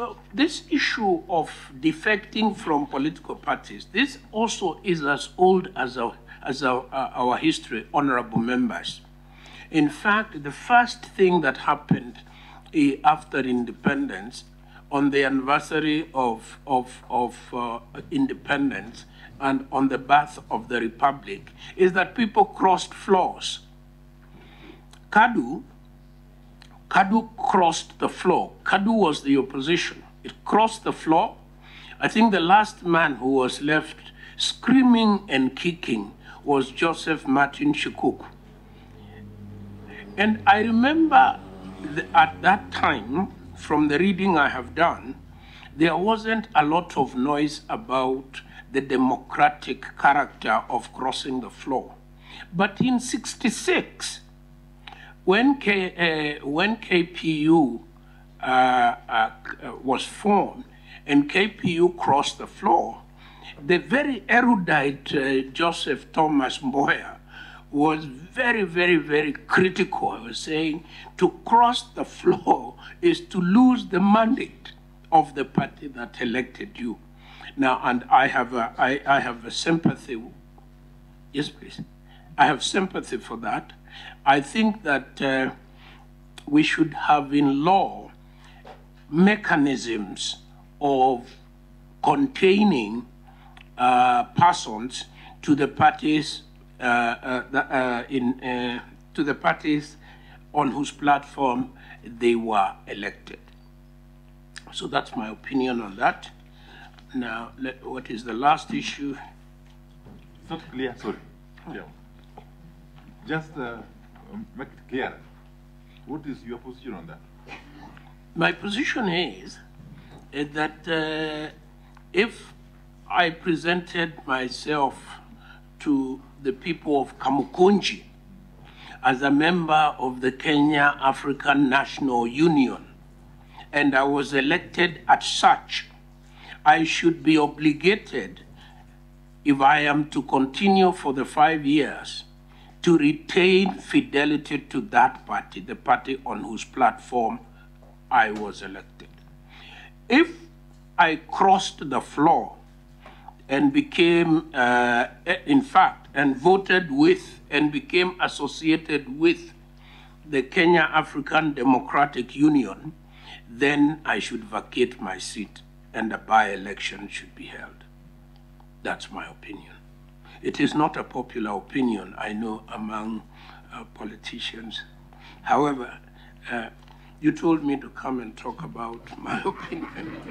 Well, this issue of defecting from political parties, this also is as old as our, as our, uh, our history, honorable members. In fact, the first thing that happened uh, after independence, on the anniversary of, of, of uh, independence and on the birth of the republic, is that people crossed floors. Kadu Kadu crossed the floor. Kadu was the opposition. It crossed the floor. I think the last man who was left screaming and kicking was Joseph Martin Shikuku. And I remember the, at that time, from the reading I have done, there wasn't a lot of noise about the democratic character of crossing the floor. But in 66, when, K, uh, when KPU uh, uh, was formed and KPU crossed the floor, the very erudite uh, Joseph Thomas Mboya was very, very, very critical. He was saying to cross the floor is to lose the mandate of the party that elected you. Now, and I have a, I, I have a sympathy. Yes, please. I have sympathy for that. I think that uh, we should have in law mechanisms of containing uh, persons to the parties uh, uh, uh in uh, to the parties on whose platform they were elected. So that's my opinion on that. Now, let, what is the last issue? It's not clear. Sorry. Yeah. Just uh, make it clear. What is your position on that? My position is, that uh, if I presented myself to the people of Kamukunji as a member of the Kenya African National Union, and I was elected as such, I should be obligated, if I am to continue for the five years, to retain fidelity to that party, the party on whose platform I was elected. If I crossed the floor and became, uh, in fact, and voted with and became associated with the Kenya African Democratic Union, then I should vacate my seat and a by-election should be held. That's my opinion. It is not a popular opinion, I know, among uh, politicians. However, uh, you told me to come and talk about my opinion.